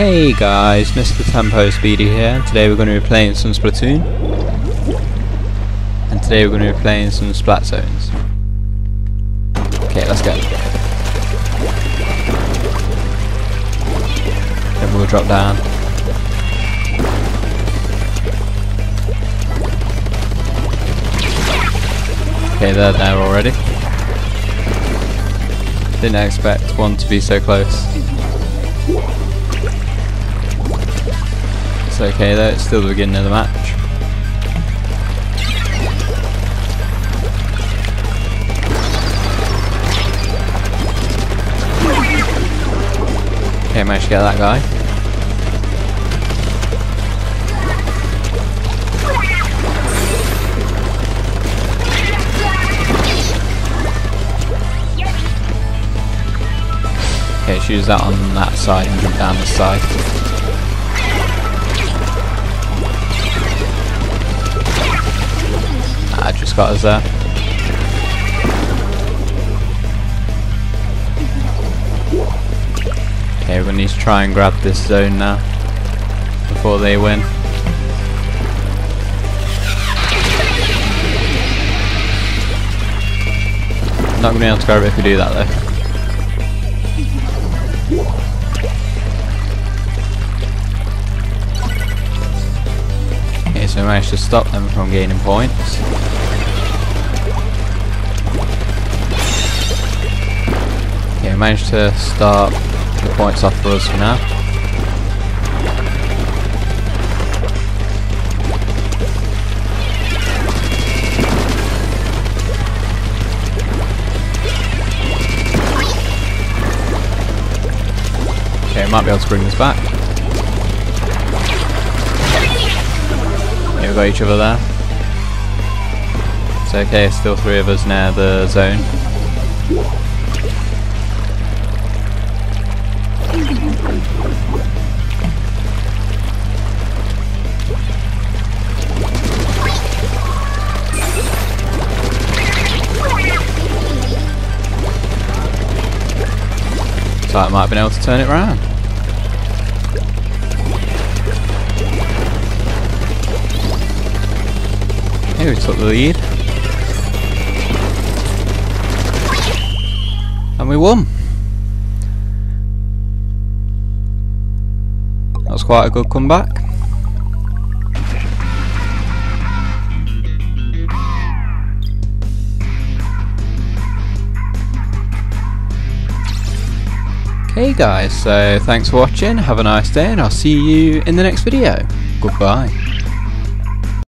Hey guys, Mr. Tempo Speedy here, today we're going to be playing some Splatoon. And today we're going to be playing some Splat Zones. Okay, let's go. Then we'll drop down. Okay, they're there already. Didn't expect one to be so close. Okay though, it's still the beginning of the match. Okay, managed to get that guy. Okay, shoot that on that side and jump down this side. Just got us there. Okay, to need to try and grab this zone now before they win. Not going to be able to grab it if we do that though. Okay, so we managed to stop them from gaining points. Managed to start the points off for us for now. Okay, might be able to bring this back. Okay, we've got each other there. It's okay, still three of us near the zone. So I might have been able to turn it around. Here we took the lead. And we won. That was quite a good comeback. Okay guys, so thanks for watching, have a nice day and I'll see you in the next video. Goodbye.